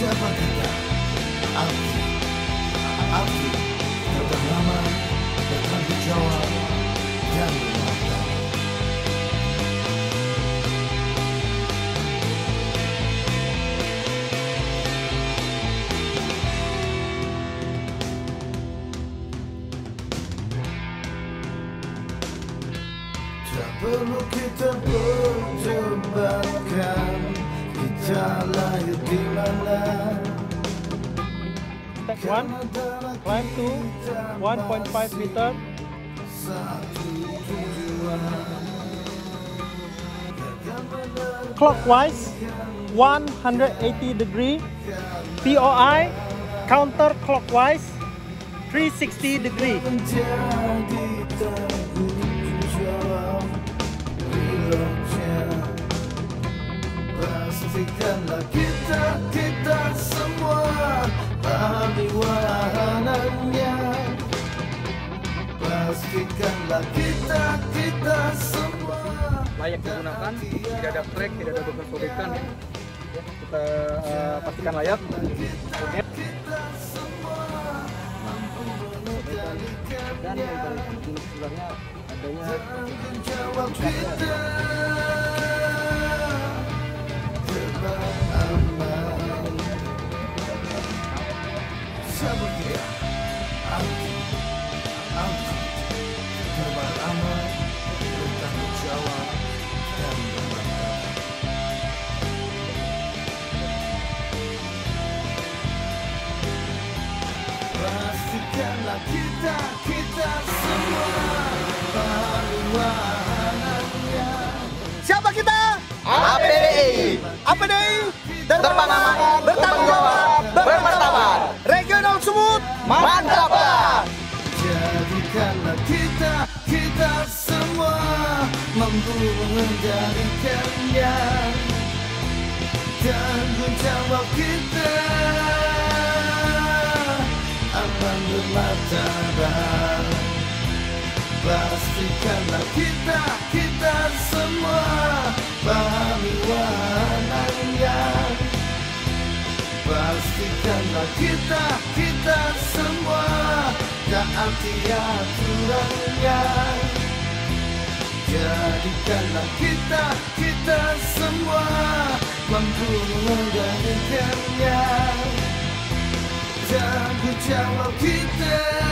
siapa kita? Aku, aku telah lama bertanggung jawab dan. Tak perlu kita perdebatkan 1, climb to 1.5 meter. Clockwise, 180 degree. POI, counter clockwise, 360 degree. Wahananya Pastikanlah kita, kita semua layak digunakan, tidak ada crack, tidak ada bekas-bekan ya. Ya, kita eh, pastikan layak. Unit. Dan unit sebenarnya adanya Pastikanlah kita, kita semua Pahami wahananya Siapa kita? APDI APDI terbang aman bertanggung jawab bermartabat. Regional Sumut mantap lah Jadikanlah kita, kita semua Mampu mengendalikannya Tanggung jawab kita Aman bermartabat Pastikanlah kita, kita semua Pahami wahananya Pastikanlah kita, kita semua Taati aturannya. Jadikanlah kita, kita semua Mampu mengendalikannya Tanggung jawab kita